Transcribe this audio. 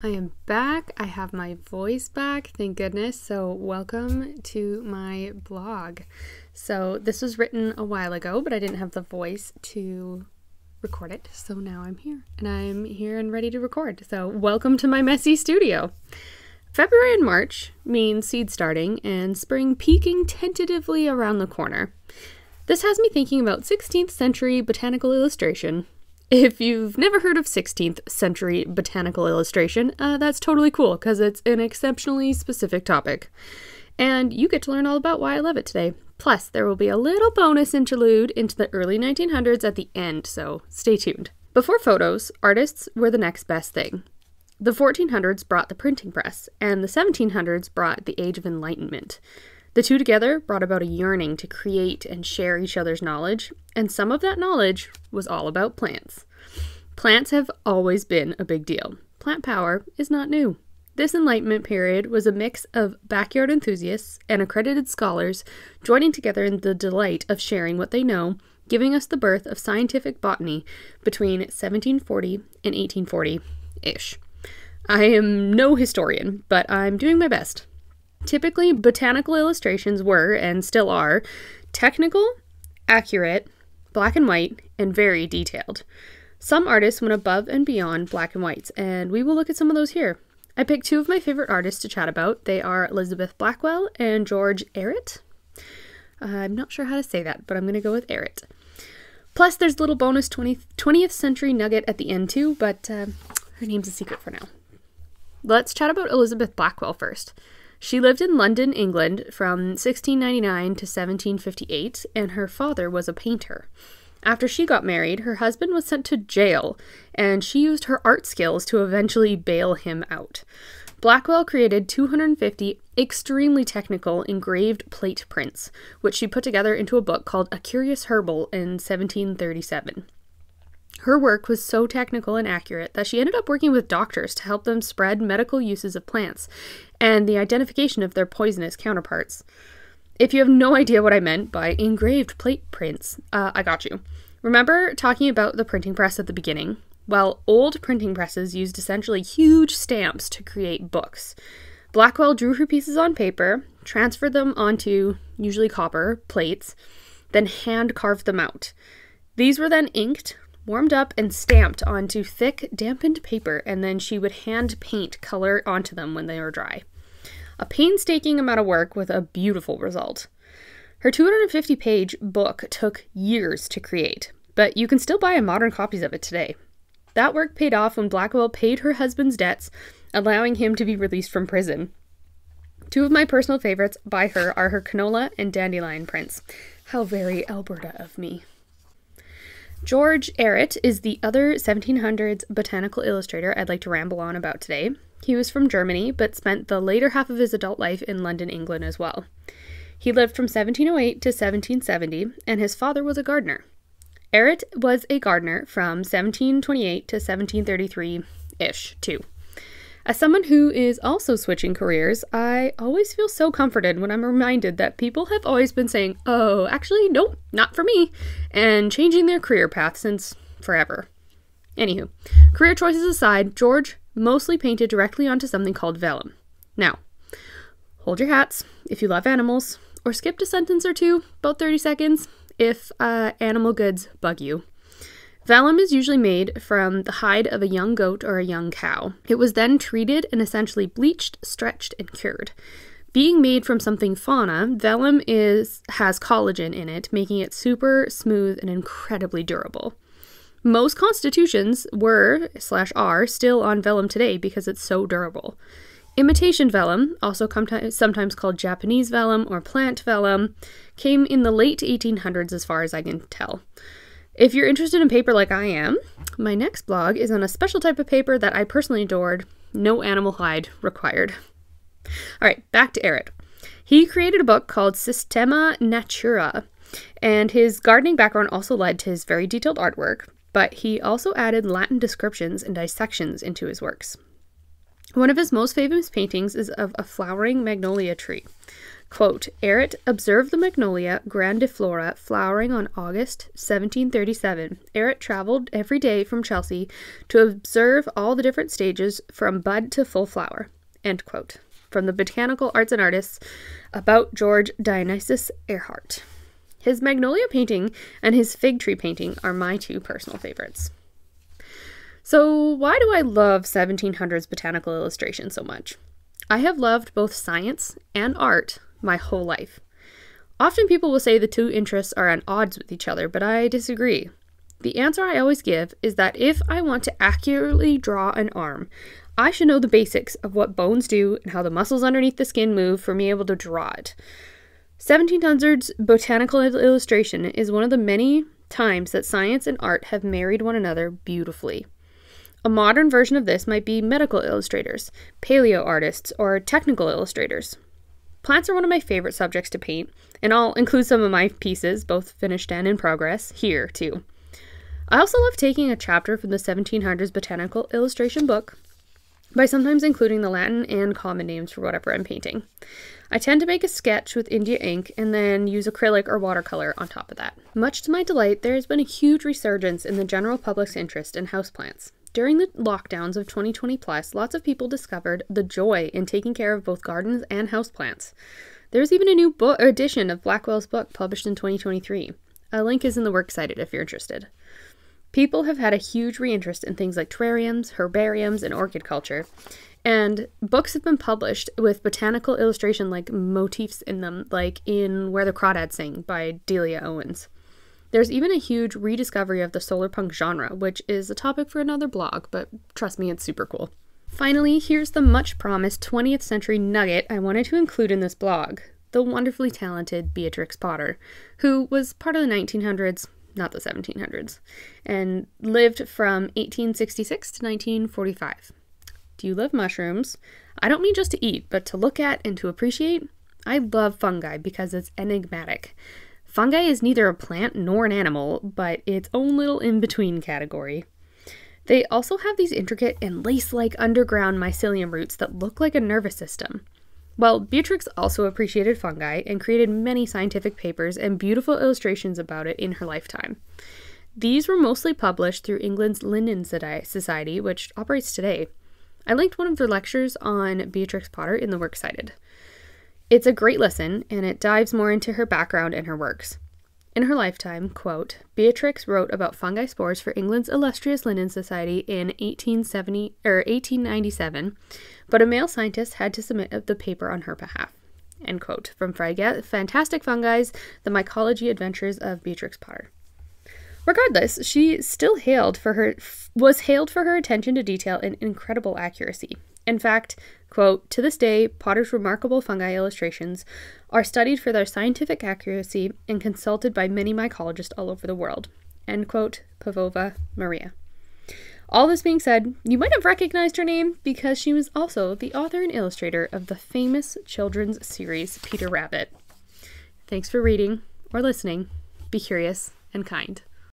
I am back. I have my voice back, thank goodness. So, welcome to my blog. So, this was written a while ago, but I didn't have the voice to record it. So, now I'm here and I'm here and ready to record. So, welcome to my messy studio. February and March mean seed starting and spring peaking tentatively around the corner. This has me thinking about 16th century botanical illustration if you've never heard of 16th century botanical illustration, uh, that's totally cool because it's an exceptionally specific topic. And you get to learn all about why I love it today. Plus, there will be a little bonus interlude into the early 1900s at the end, so stay tuned. Before photos, artists were the next best thing. The 1400s brought the printing press, and the 1700s brought the Age of Enlightenment. The two together brought about a yearning to create and share each other's knowledge, and some of that knowledge was all about plants. Plants have always been a big deal. Plant power is not new. This Enlightenment period was a mix of backyard enthusiasts and accredited scholars joining together in the delight of sharing what they know, giving us the birth of scientific botany between 1740 and 1840 ish. I am no historian, but I'm doing my best. Typically, botanical illustrations were, and still are, technical, accurate, black and white, and very detailed. Some artists went above and beyond black and whites, and we will look at some of those here. I picked two of my favorite artists to chat about. They are Elizabeth Blackwell and George Ehret. Uh, I'm not sure how to say that, but I'm going to go with Ehret. Plus, there's a little bonus 20th, 20th century nugget at the end, too, but uh, her name's a secret for now. Let's chat about Elizabeth Blackwell first. She lived in London, England from 1699 to 1758, and her father was a painter. After she got married, her husband was sent to jail, and she used her art skills to eventually bail him out. Blackwell created 250 extremely technical engraved plate prints, which she put together into a book called A Curious Herbal in 1737. Her work was so technical and accurate that she ended up working with doctors to help them spread medical uses of plants and the identification of their poisonous counterparts. If you have no idea what I meant by engraved plate prints, uh, I got you. Remember talking about the printing press at the beginning? Well, old printing presses used essentially huge stamps to create books. Blackwell drew her pieces on paper, transferred them onto, usually copper, plates, then hand carved them out. These were then inked, warmed up, and stamped onto thick, dampened paper, and then she would hand paint color onto them when they were dry. A painstaking amount of work with a beautiful result. Her 250 page book took years to create, but you can still buy modern copies of it today. That work paid off when Blackwell paid her husband's debts, allowing him to be released from prison. Two of my personal favorites by her are her canola and dandelion prints. How very Alberta of me. George Ehret is the other 1700s botanical illustrator I'd like to ramble on about today. He was from Germany, but spent the later half of his adult life in London, England as well. He lived from 1708 to 1770, and his father was a gardener. Ehret was a gardener from 1728 to 1733 ish, too. As someone who is also switching careers, I always feel so comforted when I'm reminded that people have always been saying, oh, actually, nope, not for me, and changing their career path since forever. Anywho, career choices aside, George mostly painted directly onto something called vellum. Now, hold your hats if you love animals, or skip a sentence or two, about 30 seconds, if uh, animal goods bug you. Vellum is usually made from the hide of a young goat or a young cow. It was then treated and essentially bleached, stretched, and cured. Being made from something fauna, vellum is has collagen in it, making it super smooth and incredibly durable. Most constitutions were slash are still on vellum today because it's so durable. Imitation vellum, also sometimes called Japanese vellum or plant vellum, came in the late 1800s as far as I can tell. If you're interested in paper like I am, my next blog is on a special type of paper that I personally adored, no animal hide required. All right, back to Ehret. He created a book called Systema Naturae, and his gardening background also led to his very detailed artwork, but he also added Latin descriptions and dissections into his works. One of his most famous paintings is of a flowering magnolia tree. Quote, observed the magnolia grandiflora flowering on August 1737. Ehret traveled every day from Chelsea to observe all the different stages from bud to full flower. End quote. From the Botanical Arts and Artists about George Dionysius Ehret. His magnolia painting and his fig tree painting are my two personal favorites. So, why do I love 1700s botanical illustration so much? I have loved both science and art my whole life. Often people will say the two interests are at odds with each other, but I disagree. The answer I always give is that if I want to accurately draw an arm, I should know the basics of what bones do and how the muscles underneath the skin move for me able to draw it. 1700s botanical illustration is one of the many times that science and art have married one another beautifully. A modern version of this might be medical illustrators, paleo artists, or technical illustrators. Plants are one of my favorite subjects to paint, and I'll include some of my pieces, both finished and in progress, here too. I also love taking a chapter from the 1700s botanical illustration book by sometimes including the Latin and common names for whatever I'm painting. I tend to make a sketch with India ink and then use acrylic or watercolor on top of that. Much to my delight, there has been a huge resurgence in the general public's interest in houseplants. During the lockdowns of 2020 plus, lots of people discovered the joy in taking care of both gardens and houseplants. There's even a new book edition of Blackwell's book published in 2023. A link is in the works cited if you're interested. People have had a huge reinterest in things like terrariums, herbariums, and orchid culture, and books have been published with botanical illustration like motifs in them, like in Where the Crawdads Sing by Delia Owens. There's even a huge rediscovery of the solar punk genre, which is a topic for another blog, but trust me, it's super cool. Finally, here's the much promised 20th century nugget I wanted to include in this blog the wonderfully talented Beatrix Potter, who was part of the 1900s, not the 1700s, and lived from 1866 to 1945. Do you love mushrooms? I don't mean just to eat, but to look at and to appreciate. I love fungi because it's enigmatic. Fungi is neither a plant nor an animal, but its own little in between category. They also have these intricate and lace like underground mycelium roots that look like a nervous system. Well, Beatrix also appreciated fungi and created many scientific papers and beautiful illustrations about it in her lifetime. These were mostly published through England's Linnean Society, which operates today. I linked one of their lectures on Beatrix Potter in the works cited. It's a great listen, and it dives more into her background and her works. In her lifetime, quote, Beatrix wrote about fungi spores for England's illustrious Linnean Society in 1870 or er, 1897, but a male scientist had to submit the paper on her behalf. End quote. From Fantastic Fungi's The Mycology Adventures of Beatrix Potter. Regardless, she still hailed for her was hailed for her attention to detail and incredible accuracy. In fact, quote, to this day, Potter's remarkable fungi illustrations are studied for their scientific accuracy and consulted by many mycologists all over the world. End quote, Pavlova Maria. All this being said, you might have recognized her name because she was also the author and illustrator of the famous children's series Peter Rabbit. Thanks for reading or listening. Be curious and kind.